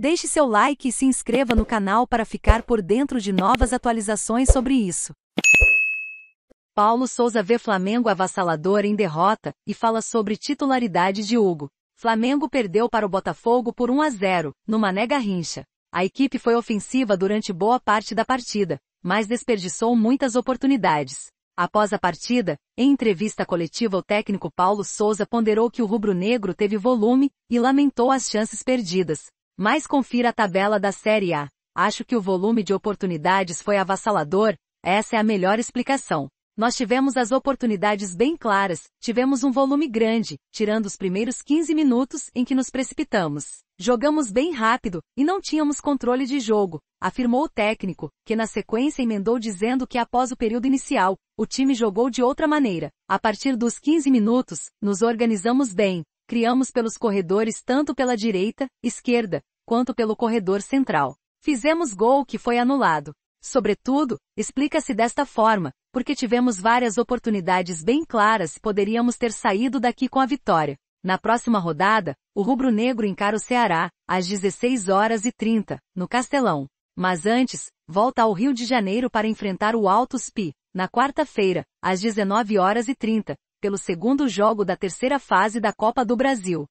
Deixe seu like e se inscreva no canal para ficar por dentro de novas atualizações sobre isso. Paulo Souza vê Flamengo avassalador em derrota e fala sobre titularidade de Hugo. Flamengo perdeu para o Botafogo por 1 a 0, no Mané Garrincha. A equipe foi ofensiva durante boa parte da partida, mas desperdiçou muitas oportunidades. Após a partida, em entrevista coletiva o técnico Paulo Souza ponderou que o rubro-negro teve volume e lamentou as chances perdidas. Mas confira a tabela da Série A. Acho que o volume de oportunidades foi avassalador, essa é a melhor explicação. Nós tivemos as oportunidades bem claras, tivemos um volume grande, tirando os primeiros 15 minutos em que nos precipitamos. Jogamos bem rápido, e não tínhamos controle de jogo, afirmou o técnico, que na sequência emendou dizendo que após o período inicial, o time jogou de outra maneira. A partir dos 15 minutos, nos organizamos bem, criamos pelos corredores tanto pela direita, esquerda, quanto pelo corredor central. Fizemos gol que foi anulado. Sobretudo, explica-se desta forma, porque tivemos várias oportunidades bem claras e poderíamos ter saído daqui com a vitória. Na próxima rodada, o rubro-negro encara o Ceará, às 16 horas e 30, no Castelão. Mas antes, volta ao Rio de Janeiro para enfrentar o Altos Pi, na quarta-feira, às 19 horas e 30, pelo segundo jogo da terceira fase da Copa do Brasil.